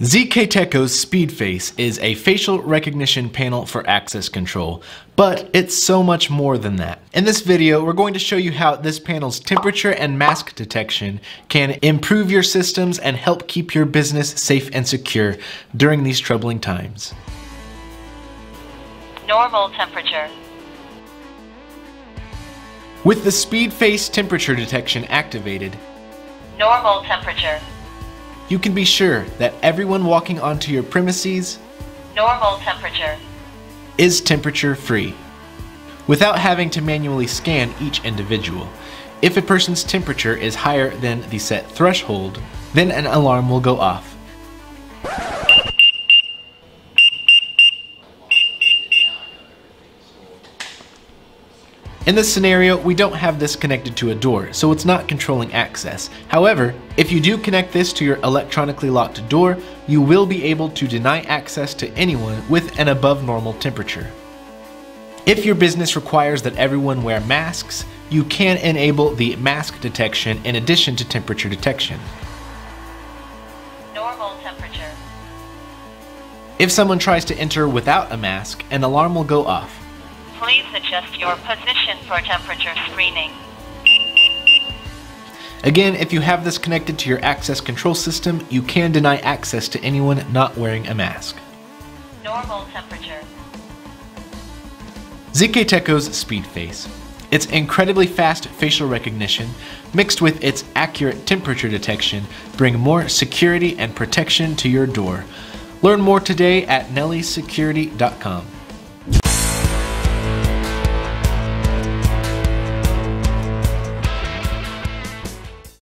ZKTeco's SpeedFace is a facial recognition panel for access control, but it's so much more than that. In this video, we're going to show you how this panel's temperature and mask detection can improve your systems and help keep your business safe and secure during these troubling times. Normal temperature. With the SpeedFace temperature detection activated, Normal temperature. You can be sure that everyone walking onto your premises Normal temperature. is temperature free without having to manually scan each individual. If a person's temperature is higher than the set threshold, then an alarm will go off. In this scenario, we don't have this connected to a door, so it's not controlling access. However, if you do connect this to your electronically locked door, you will be able to deny access to anyone with an above normal temperature. If your business requires that everyone wear masks, you can enable the mask detection in addition to temperature detection. Normal temperature. If someone tries to enter without a mask, an alarm will go off. Please adjust your position for temperature screening. Again, if you have this connected to your access control system, you can deny access to anyone not wearing a mask. Normal temperature. ZKTeco's SpeedFace. Its incredibly fast facial recognition, mixed with its accurate temperature detection, bring more security and protection to your door. Learn more today at nellysecurity.com.